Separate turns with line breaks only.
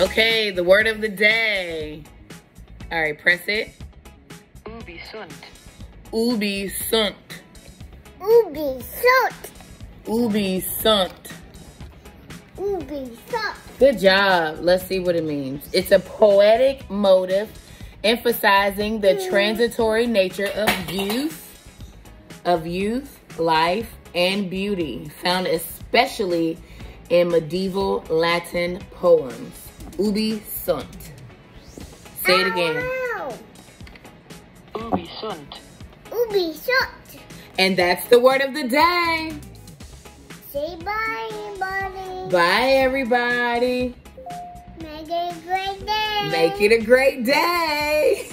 Okay, the word of the day. All right, press it.
Ubi sunt.
Ubi sunt.
Ubi sunt.
Ubi sunt.
Ubi sunt.
Good job. Let's see what it means. It's a poetic motive emphasizing the mm. transitory nature of youth, of youth, life, and beauty, found especially in medieval Latin poems. Ubi sunt. Say it again.
Ubi sunt.
Ubi sunt.
And that's the word of the day.
Say bye, everybody.
Bye, everybody.
Make it a great day.
Make it a great day.